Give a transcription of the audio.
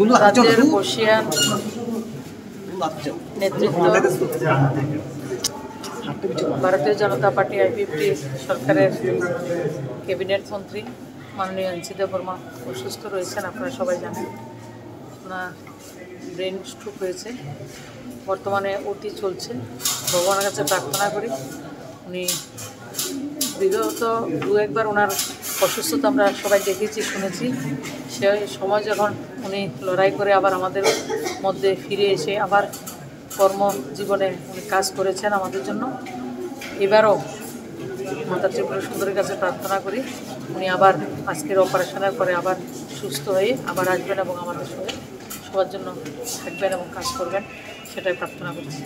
রাজ্যের বর্ষিয়ান নেতৃত্ব ভারতীয় জনতা পার্টি আইপিএফটি সরকারের ক্যাবিনেট মন্ত্রী মাননীয় এনসিদেব বর্মা অসুস্থ রয়েছেন আপনারা সবাই জানেন। ওনার ব্রেন স্ট্রোক হয়েছে। বর্তমানে অতি চলছে। ভগবানের কাছে প্রার্থনা করি উনি বিগত দু একবার ওনার অসুস্থতা আমরা সবাই দেখেছি, শুনেছি। সে সময় যখন উনি লড়াই করে আবার আমাদের মধ্যে ফিরে এসে আবার কর্মজীবনে উনি কাজ করেছেন আমাদের জন্য, এবারও মাতা ত্রিপুরা সুন্দরের কাছে প্রার্থনা করি উনি আবার আজকের অপারেশনের পরে আবার সুস্থ হয়ে আবার আসবেন এবং আমাদের সঙ্গে সবার জন্য থাকবেন এবং কাজ করবেন, সেটাই প্রার্থনা করছি।